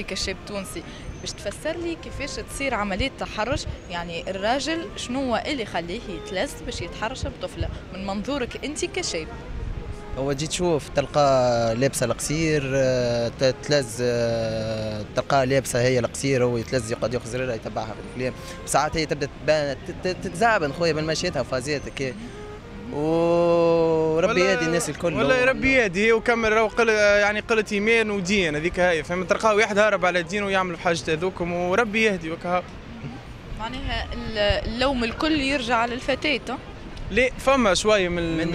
انت كشاب تونسي باش تفسر لي كيفاش تصير عملية تحرش؟ يعني الراجل شنو هو اللي يخليه يتلز باش يتحرش بطفلة؟ من منظورك انت كشاب. هو تجي تشوف تلقى لابسة القصير آه، تلز آه، تلقى لابسة هي القصير هو يتلز يقعد زريرها يتبعها في الكلام. ساعات هي تبدأ تتزعبن خويا من مشيتها فازات كي وربي يهدي الناس الكل. والله ربي يهدي وكمل راهو قل يعني قلة ايمان ودين هذيك هاي فهمت؟ تلقاه واحد هارب على دينه ويعمل في حاجة هذوكم وربي يهدي وكها معناها اللوم الكل يرجع على الفتاة لا فما شوية من, من,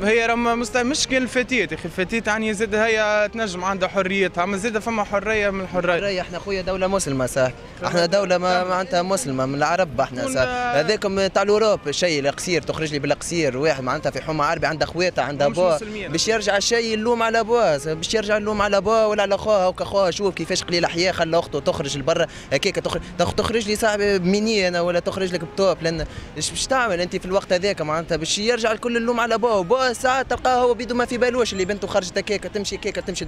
من هي راه مش كان الفتيات يا أخي. الفتيات يعني زاد هي تنجم عندها حريتها اما زاد فما حرية من الحرية. حريه إحنا خويا دولة مسلمة صح؟ إحنا دولة ما معناتها مسلمة من العرب إحنا صح؟ هذاكم تاع الأوروب الشيء القصير تخرج لي بالقصير واحد معناتها في حومة عربي عندها خواتها عندها بوا باش يرجع الشيء اللوم على بوا باش يرجع اللوم على بوا ولا على خوها وكا خوها شوف كيفاش قليل احياء خلى أخته تخرج لبرا هكاك تخرج تخرج لي صاحبي بميني أنا ولا تخرج لك بطوب لأن إيش باش تعمل أنت في الوقت هذاك؟ معناتها باش يرجع الكل اللوم على بوه. بوه ساعات تلقاه هو بيدو ما في بالوش اللي بنته خرجت كيكة تمشي كيكة تمشي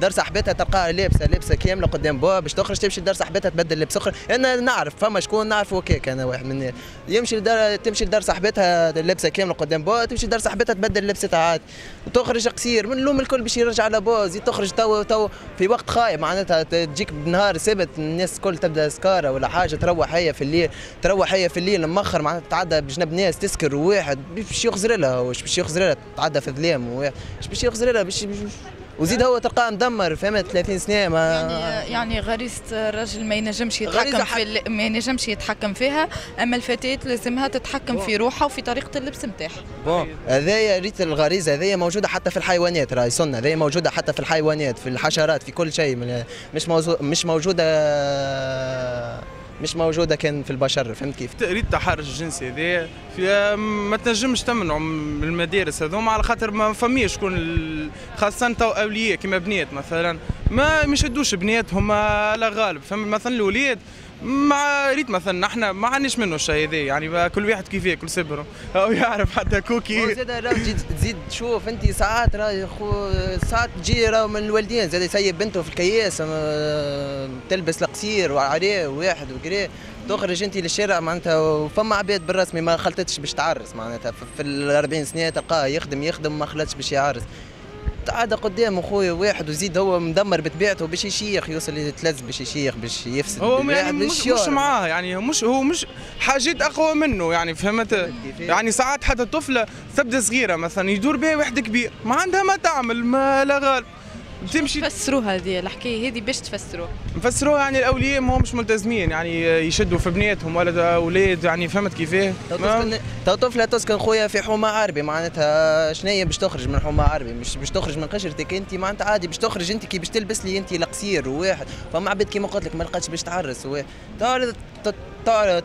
دار صاحبتها تلقاها لابسة لابسة كاملة قدام بوه. باش تخرج تمشي دار صاحبتها تبدل لبس اخر أنا نعرف فما شكون؟ نعرفه كيك أنا واحد من يمشي لدار تمشي لدار صاحبتها لابسه كاملة قدام بوه. تمشي لدار صاحبتها تبدل لبستها عاد. وتخرج قصير. من اللوم الكل باش يرجع على بوه. زي تخرج تو تو في وقت خايب. معناتها تجيك بنهار سبت الناس الكل تبدأ سكارة ولا حاجة تروح هي في الليل. تروح هي في الليل مخر معناتها تعدى بجنب ناس تسكر واحد باش يخزر لها واش باش يخزر لها تعدى في ظلام واش باش يخزر لها باش وزيد هو تلقاه مدمر فهمت؟ 30 سنة ما يعني يعني غريزة الرجل ما ينجمش يتحكم في ما ينجمش يتحكم فيها أما الفتاه لازمها تتحكم في روحها وفي طريقة اللبس نتاعها بون. هذايا ريت الغريزة هذيا موجودة حتى في الحيوانات راهي سنة هذيا موجودة حتى في الحيوانات في الحشرات في كل شيء مش مش موجودة مش موجودة كان في البشر فهمت كيف؟ تقريد التحرش الجنسي هذا ما تنجمش تمنعوا من المدارس هذوما على خاطر ما فماش شكون خاصة تو أولياء كما بنات مثلا ما يشدوش بناتهم على غالب. فما مثلا الاولاد مع ريت مثلا إحنا ما عندناش منه الشيء هذا. يعني كل واحد كيف ياكل صبره أو يعرف حتى كوكي. زاد تزيد تشوف أنت ساعات راه خو ساعات تجي راه من الوالدين. زاد يسيب بنته في الكياس تلبس القصير وعريه وواحد وكري تخرج أنت للشارع معناتها وفما عباد بالرسمي ما خلطتش باش تعرس معناتها. في ال 40 سنة تلقاه يخدم يخدم ما خلطش باش يعرس. عاد قدام أخويا واحد وزيد هو مدمر بطبيعته باش يشيخ يوصل يتلز باش يشيخ باش يفسد هو يعني مش, مش معاه يعني مش هو مش حاجات أقوى منه يعني فهمت؟ يعني ساعات حتى طفلة تبدا صغيرة مثلا يدور بها واحد كبير ما عندها ما تعمل ما لا غالب. تمشي تفسروها هذه الحكاية هذه باش تفسروها نفسروها يعني الأولياء ما مش ملتزمين يعني يشدوا في بناتهم ولا أولاد يعني فهمت كيفاه؟ تو طفله تسكن خويا في حومة عربي معناتها شنية باش تخرج من حومة عربي؟ مش باش تخرج من قشرتك أنت معناتها عادي باش تخرج أنت كي باش تلبس لي أنت القصير وواحد فما عباد كيما قلت لك ما لقاتش باش تعرس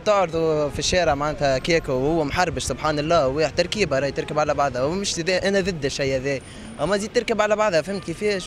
تعرضوا في الشارع معناتها كيكو وهو محربش سبحان الله. واحد تركيبة راهي تركب على بعضها ومش أنا ضد الشيء هذا. أما زيد تركب على بعضها فهمت كيفاش؟